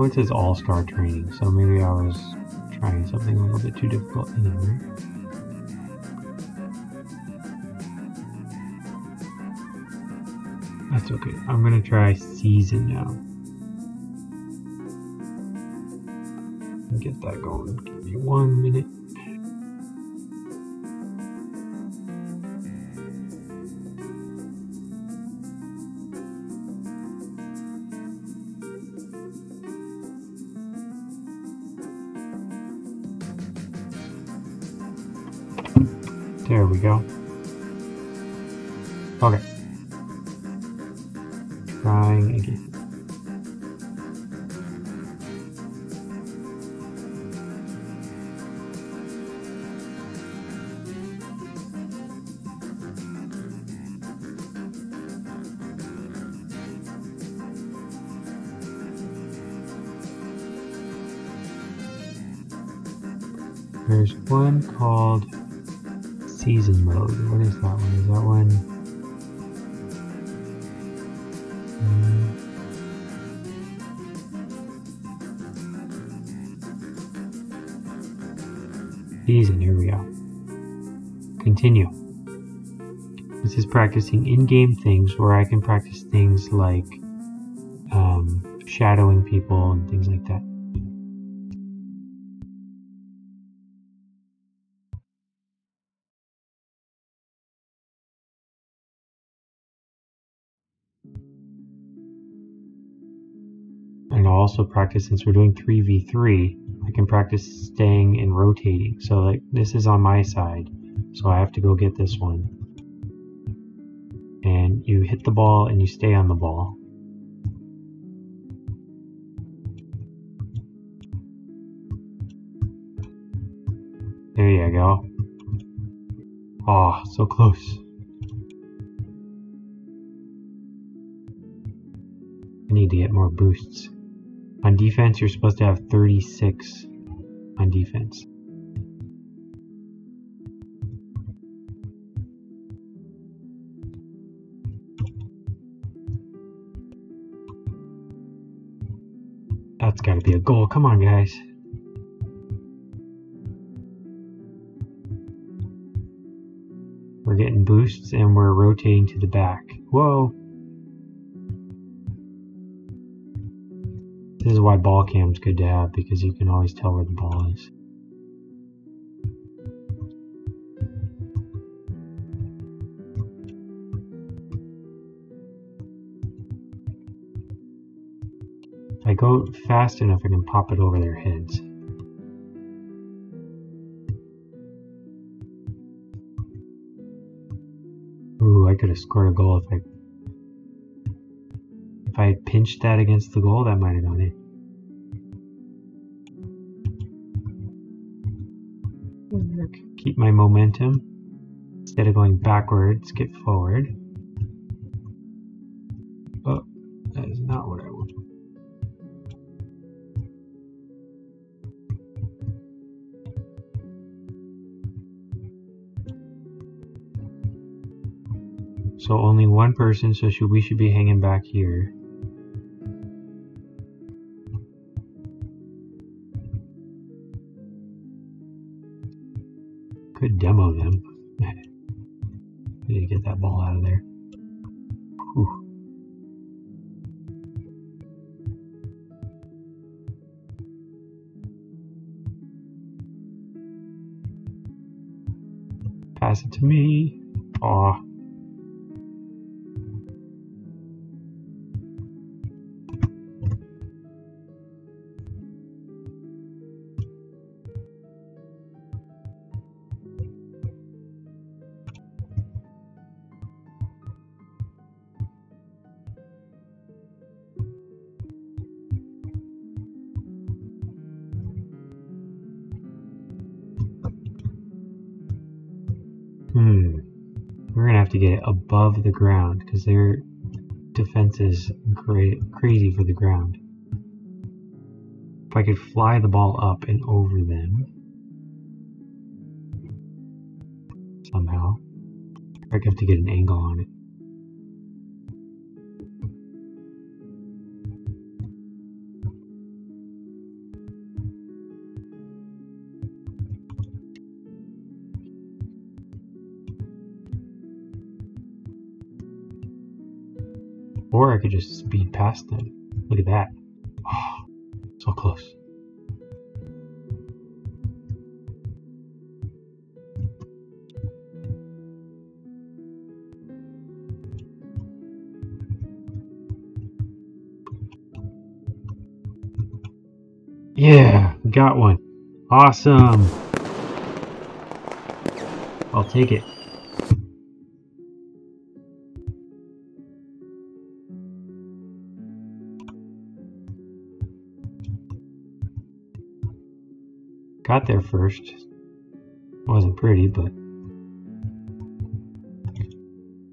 Oh, it says all-star training, so maybe I was trying something a little bit too difficult anyway. That's okay. I'm gonna try season now. Get that going. Give me one minute. There's one called season mode. What is that one? Is that one? Hmm. Season, here we go. Continue. This is practicing in-game things where I can practice things like um, shadowing people and things like that. Also practice since we're doing 3v3, I can practice staying and rotating. So like this is on my side, so I have to go get this one. And you hit the ball and you stay on the ball. There you go. Oh, so close. I need to get more boosts. On defense, you're supposed to have 36 on defense. That's gotta be a goal. Come on, guys. We're getting boosts and we're rotating to the back. Whoa! This is why ball cam's good to have because you can always tell where the ball is. If I go fast enough, I can pop it over their heads. Ooh, I could have scored a goal if I if I had pinched that against the goal, that might have gone in. Keep my momentum. Instead of going backwards, get forward. Oh, that is not what I want. So only one person, so should, we should be hanging back here. To me. Hmm. We're gonna have to get it above the ground because their defense is cra crazy for the ground. If I could fly the ball up and over them somehow, I'd have to get an angle on it. I could just speed past them. Look at that. Oh, so close. Yeah, got one. Awesome. I'll take it. Got there first. Wasn't pretty, but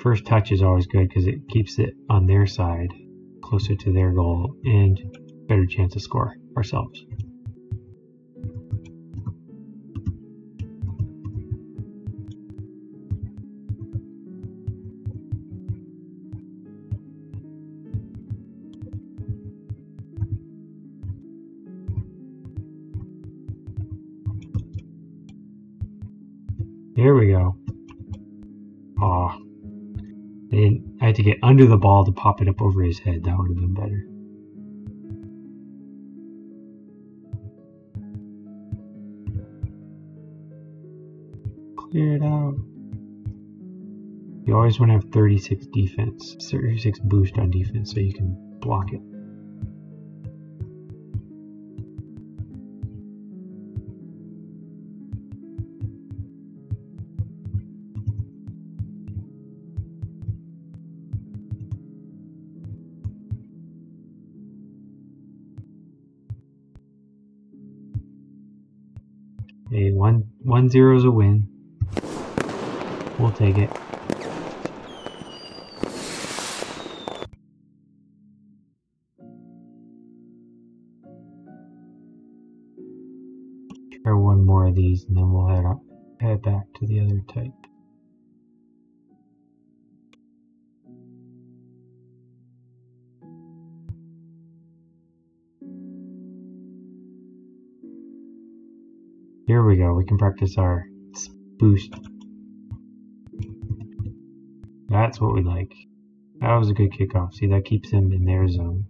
first touch is always good because it keeps it on their side, closer to their goal, and better chance to score ourselves. There we go. Aw. I had to get under the ball to pop it up over his head. That would have been better. Clear it out. You always want to have 36 defense, 36 boost on defense so you can block it. One one zero is a win. We'll take it. Try one more of these and then we'll head up head back to the other type. We go, we can practice our boost. That's what we like. That was a good kickoff. See, that keeps them in their zone.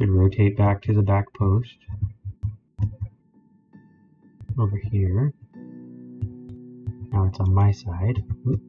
Should rotate back to the back post. Over here. Now it's on my side. Oop.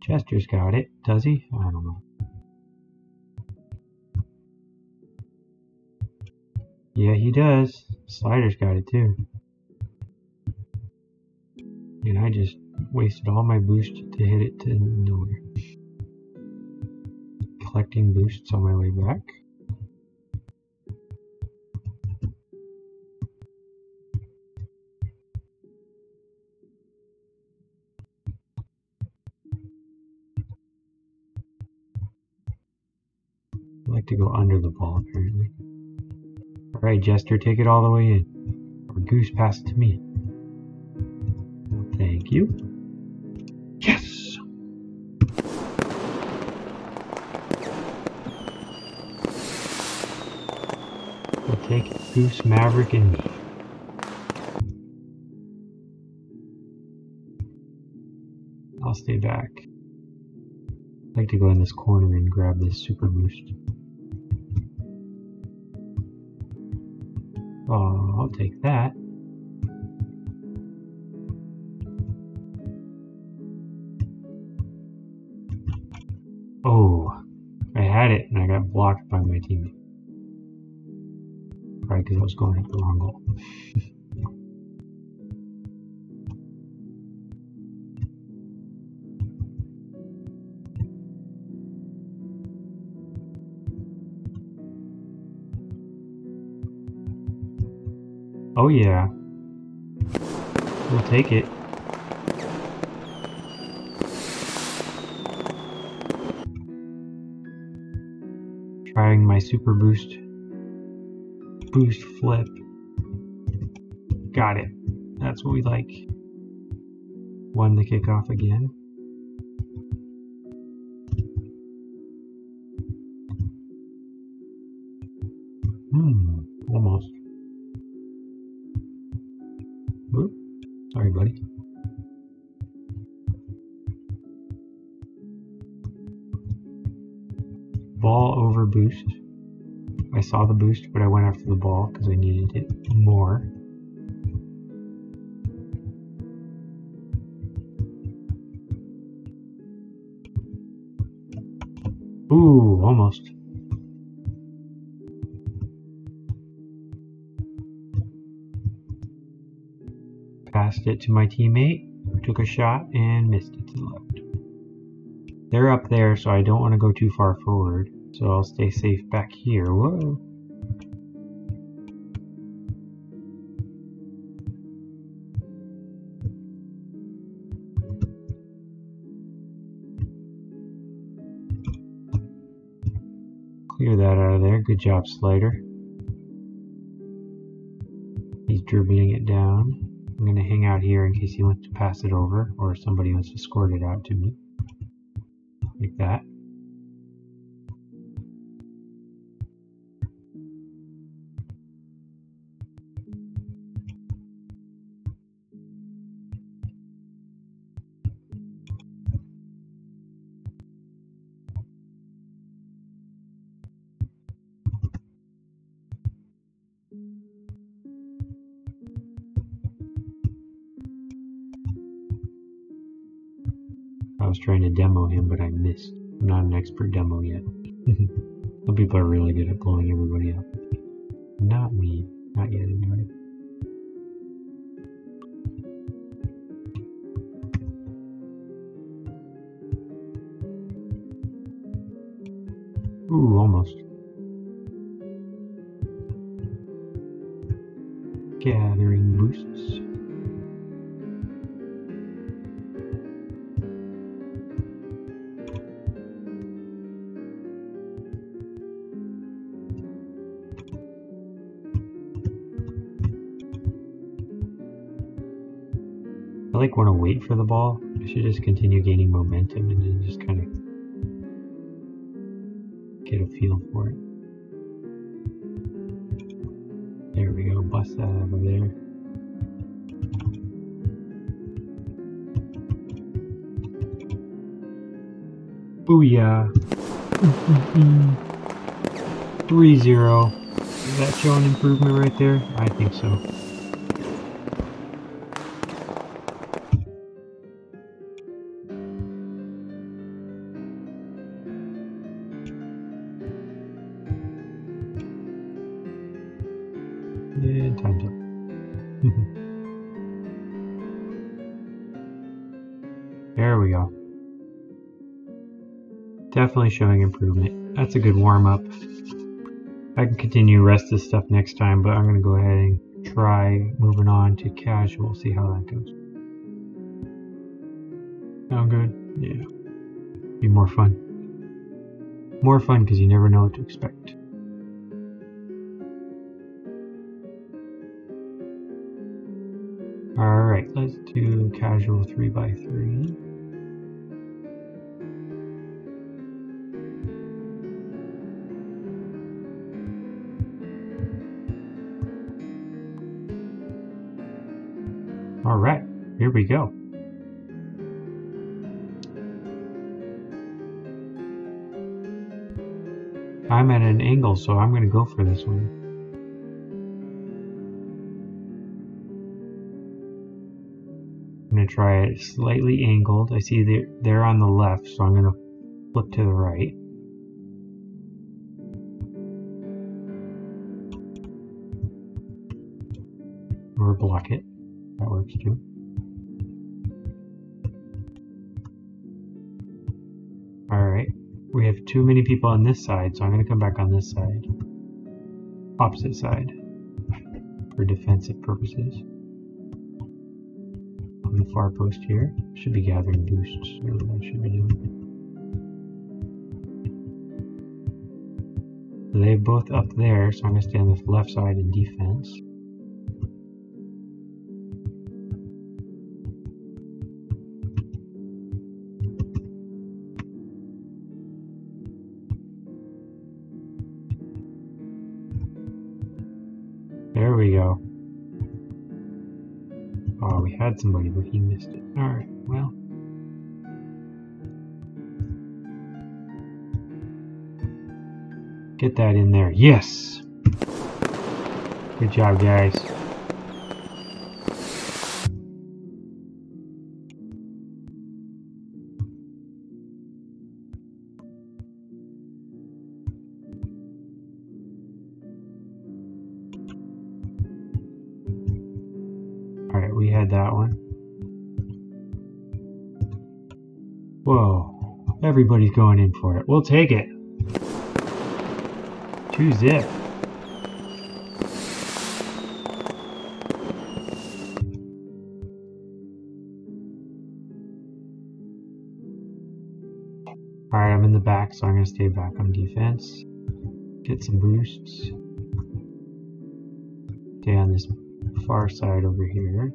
Jester's got it, does he? I don't know. Yeah, he does. Slider's got it too. And I just wasted all my boost to hit it to nowhere collecting boosts on my way back. I like to go under the ball apparently. Alright, Jester, take it all the way in. Or Goose, pass it to me. Thank you. Goose, Maverick, and me. I'll stay back. I'd like to go in this corner and grab this super boost. Oh, I'll take that. Oh, I had it and I got blocked by my teammate okay, I was going at the wrong goal. Oh yeah. We'll take it. Trying my super boost. Boost flip. Got it. That's what we like. Won the kickoff again. I saw the boost, but I went after the ball because I needed it more. Ooh, almost. Passed it to my teammate, took a shot, and missed it to the left. They're up there, so I don't want to go too far forward. So I'll stay safe back here. Whoa. Clear that out of there. Good job, Slider. He's dribbling it down. I'm going to hang out here in case he wants to pass it over or somebody wants to squirt it out to me. Like that. Demo him, but I missed. I'm not an expert demo yet. Some people are really good at blowing everybody up. Not me. Not yet, anyway. Ooh, almost. Gathering boosts. Want to wait for the ball. I should just continue gaining momentum and then just kind of get a feel for it. There we go, bust that out of there. Booyah! 3-0. Is that showing improvement right there? I think so. Time's up. there we go. Definitely showing improvement. That's a good warm up. I can continue rest this stuff next time, but I'm going to go ahead and try moving on to casual, see how that goes. Sound good? Yeah. Be more fun. More fun because you never know what to expect. Let's do casual 3x3. Alright, here we go. I'm at an angle, so I'm going to go for this one. Going to try it slightly angled. I see they're, they're on the left, so I'm going to flip to the right. Or block it. That works too. Alright. We have too many people on this side, so I'm going to come back on this side. Opposite side. For defensive purposes. The far post here. Should be gathering boosts. What I should be doing. They're both up there, so I'm going to stay on the left side in defense. Had somebody, but he missed it. Alright, well. Get that in there. Yes! Good job, guys. Everybody's going in for it. We'll take it. Two zip. Alright, I'm in the back, so I'm going to stay back on defense. Get some boosts. Stay on this far side over here.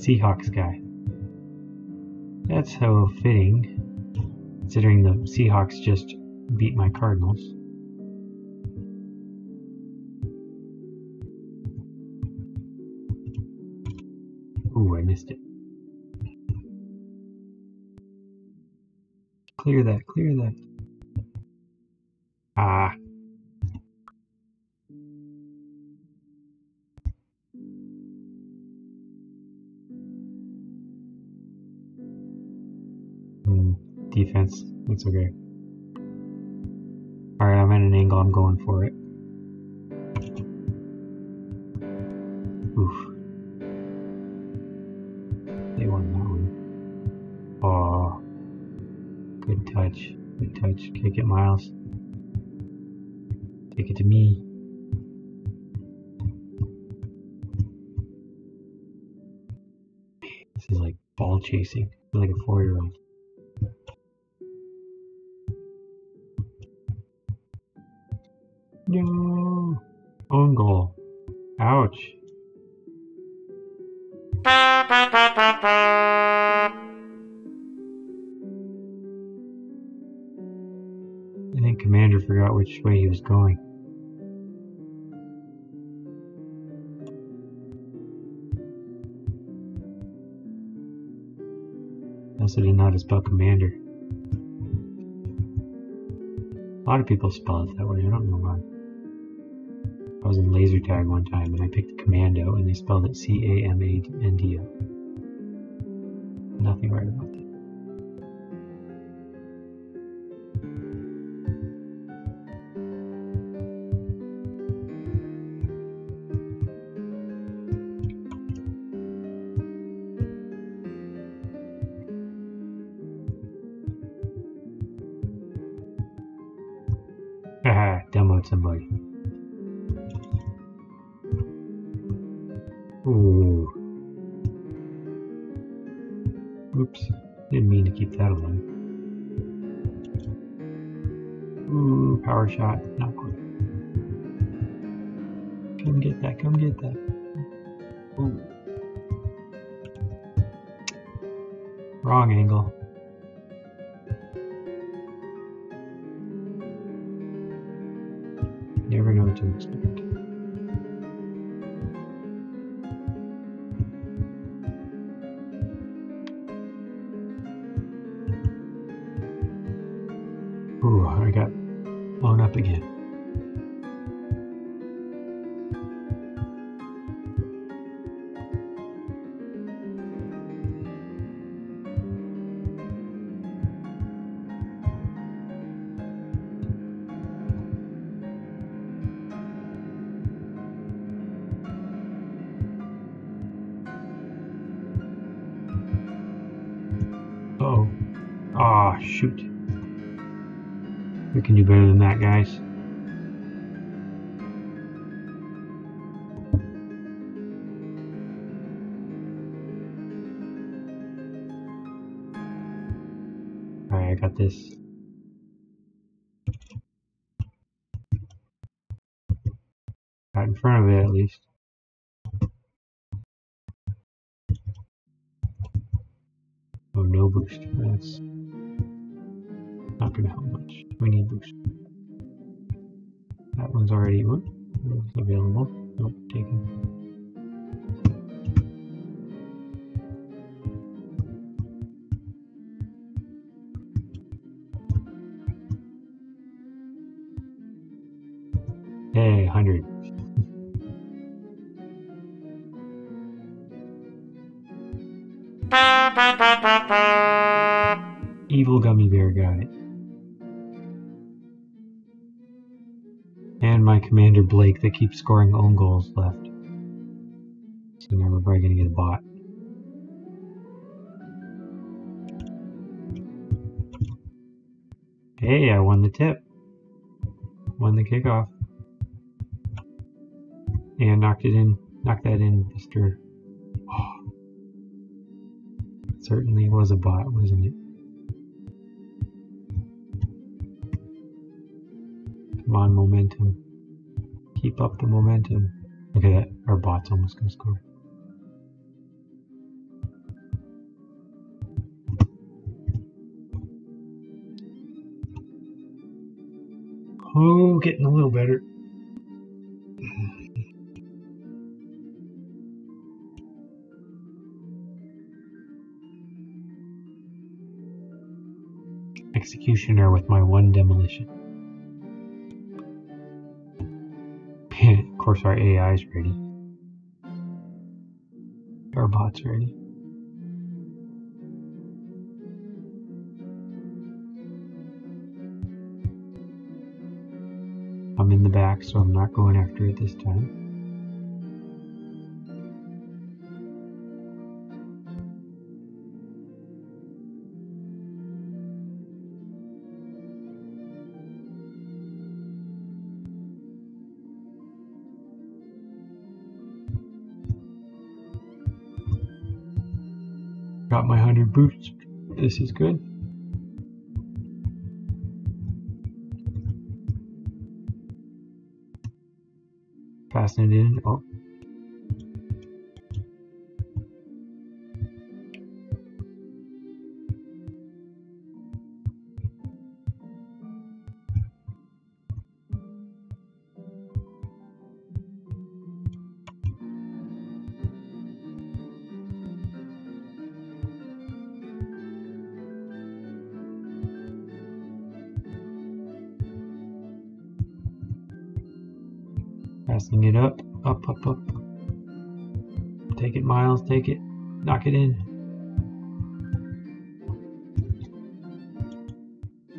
Seahawks guy. That's so fitting, considering the Seahawks just beat my Cardinals. Ooh, I missed it. Clear that, clear that. That's okay. Alright, I'm at an angle, I'm going for it. Oof. They won that one. Oh. Good touch. Good touch. Kick it, Miles. Take it to me. This is like ball chasing. like a four year old. No. Own. Ouch. I think Commander forgot which way he was going. Also did not spell Commander. A lot of people spell it that way, I don't know why. Was in laser tag one time and I picked Commando and they spelled it C A M A N D O. Nothing right about that. Haha, demoed somebody. Ooh. Oops. Didn't mean to keep that alive. Ooh, power shot. Not quite. Come get that, come get that. Ooh. Wrong angle. Never know what to expect. shoot. We can do better than that, guys. Alright, I got this. We need boost. That one's already what? available. Nope, taken. Hey, 100. Evil Gummy Bear got Commander Blake that keeps scoring own goals left. So now we're probably gonna get a bot. Hey, I won the tip. Won the kickoff. And knocked it in. Knocked that in, Mr. Oh. Certainly was a bot, wasn't it? Come on, momentum. Keep up the momentum. Okay. Our bot's almost gonna score. Oh, getting a little better. Executioner with my one demolition. Course, our AI is ready. Our bot's ready. I'm in the back, so I'm not going after it this time. Got my 100 boots. This is good. Passing it in. Oh. Passing it up, up, up, up. Take it, Miles, take it. Knock it in.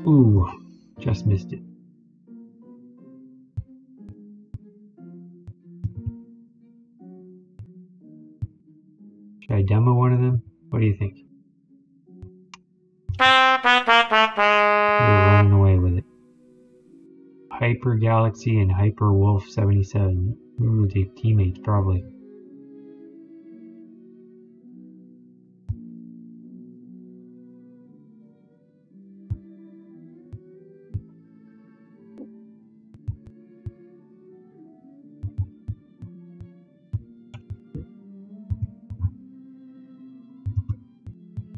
Ooh, just missed it. Should I demo one of them? What do you think? Hyper Galaxy and Hyper Wolf 77. Ooh, they teammates probably.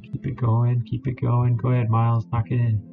Keep it going, keep it going. Go ahead, Miles, knock it in.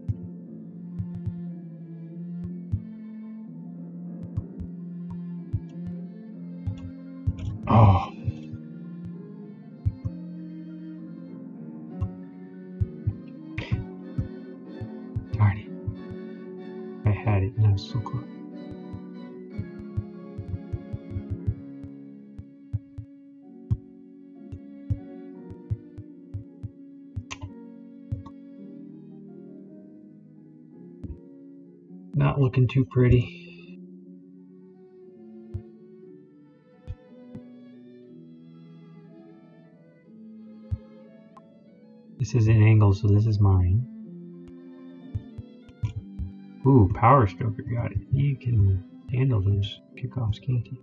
Looking too pretty. This is an angle, so this is mine. Ooh, Power Stroker got it. He can handle those kickoffs, can't he?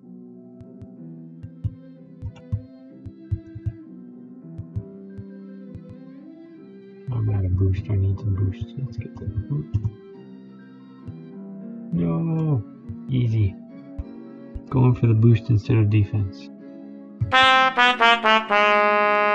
I'm out of boost. I need some boost. Let's get that. No! Easy. Going for the boost instead of defense.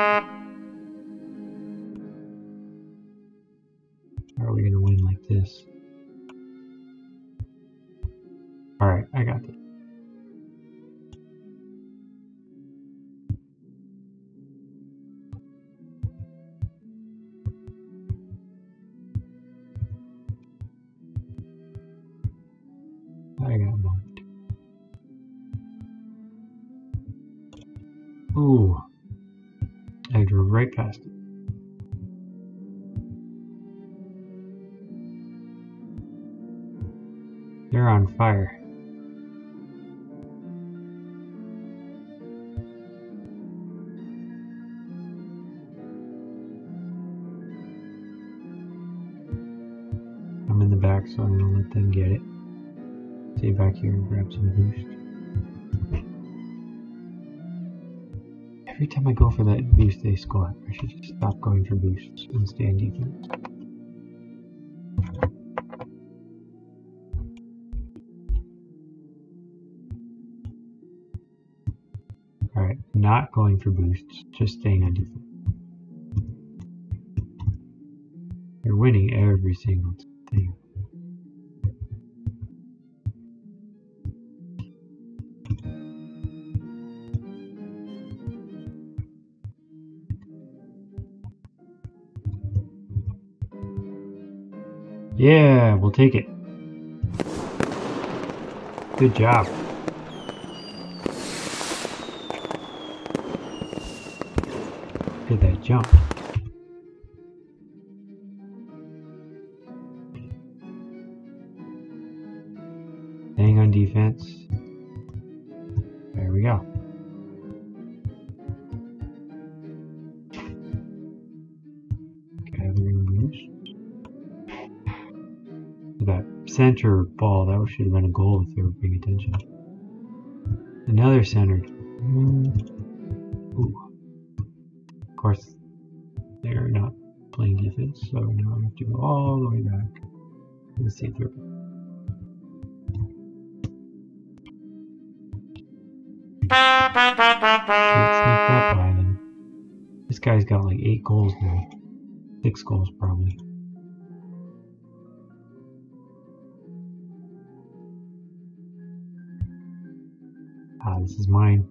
They're on fire. I'm in the back, so I'm gonna let them get it. Stay back here and grab some boost. Every time I go for that boost, they score. I should just stop going for boosts and stay in defense. Not going for boosts, just staying on defense. You're winning every single thing. Yeah, we'll take it. Good job. Did that jump. Staying on defense. There we go. Gathering boost. That center ball, that should have been a goal if they were paying attention. Another centered. Mm. Throw. This guy's got like eight goals now. Six goals probably. Ah, this is mine.